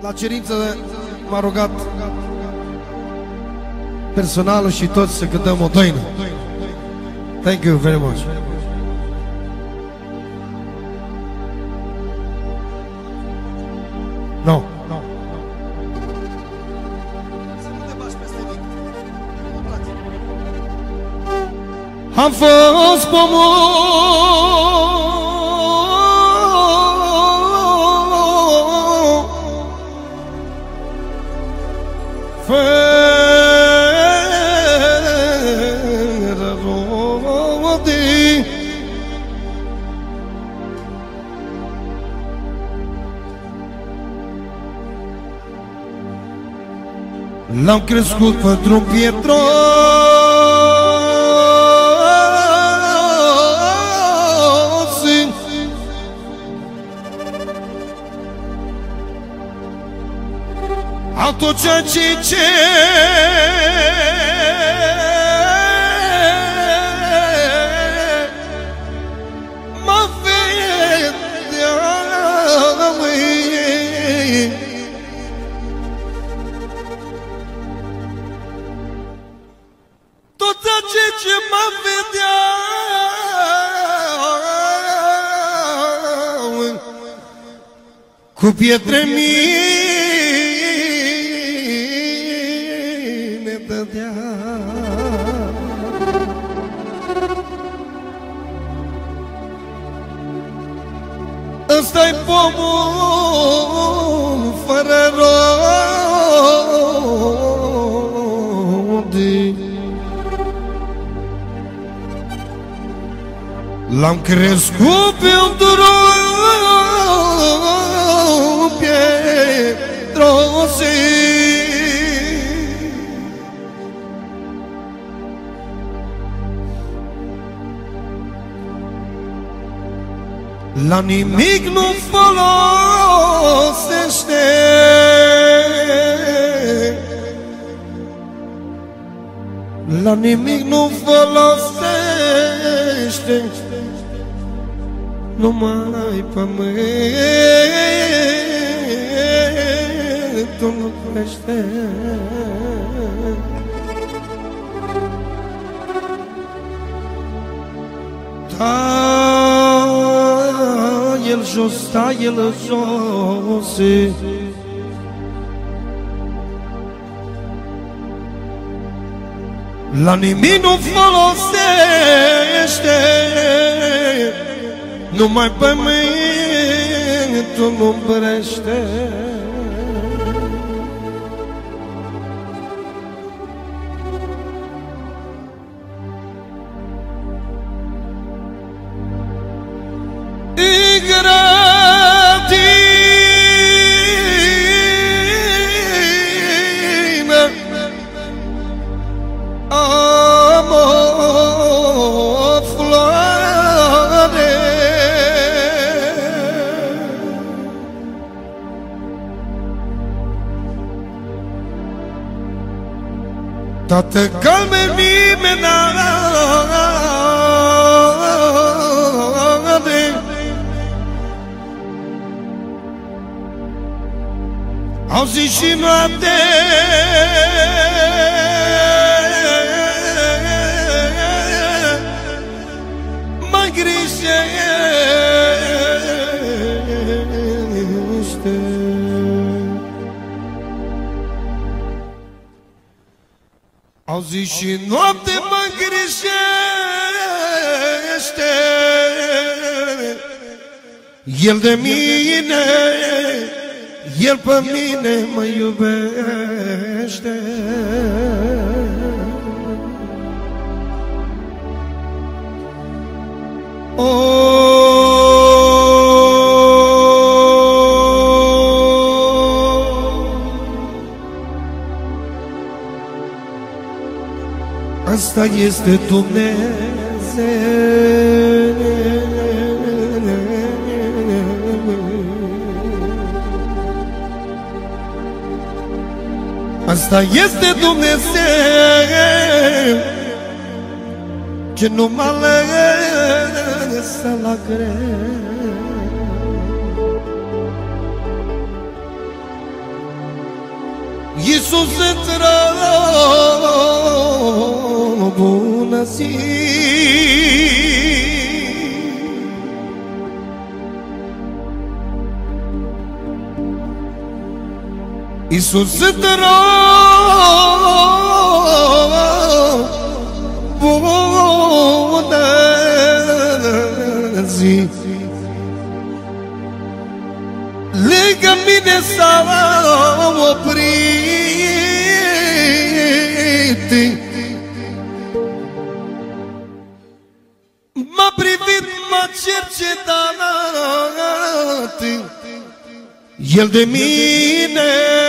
La cerință m-a rugat personalul și toți să cântăm o doină. Thank you very much. No. no. Am fost pomor Fără rode L-am crescut pe drum pietros Au tot ceea ce ce Mă vedea mâine Tot ceea ce mă vedea Cu pietre mii Ăsta-i pomul fără rode L-am crescut pe un drum La nimic nu folosește. La nimic nu folosește. Numai pământul nu crește. Da, el jos, da, el jos La nimic nu folosește Numai pământul nu Tată calme nimeni Au zi și noapte Mă grijește Au zi și noapte mă grijește El de mine El pe mine mă iubește Asta este Dumnezeu. Asta este Dumnezeu. Ce nu mă lăsă la greu. Iisus îți bună zi Iisus îți bună zi Lângă mine s-a oprit M-a cercetat El de mine